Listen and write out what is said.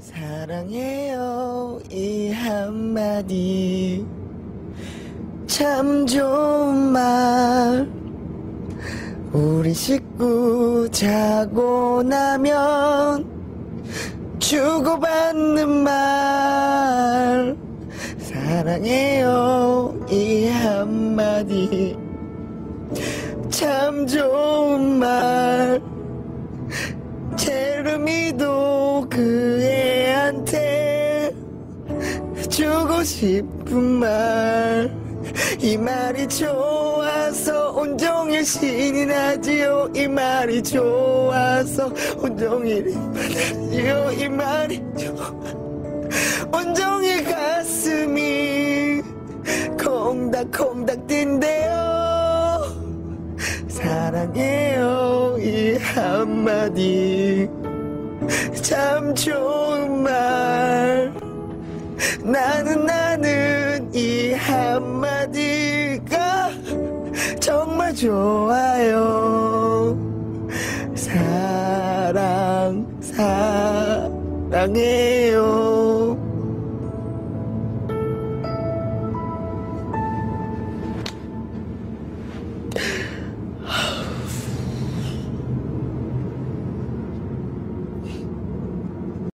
사랑해요 이 한마디. 참 좋은 말. 우리 식구 자고 나면 주고받는 말. 사랑해요 이 한마디. 참 좋은 말. 제르미도 그 주고 싶은 말. 이 말이 좋아서 온종일 신이 나지요. 이 말이 좋아서 온종일 받아지요. 이 말이 좋아. 온종일 가슴이 콩닥콩닥 뛴대요. 사랑해요 이 한마디. 참 좋은 한마디가 정말 좋아요. 사랑 사랑해요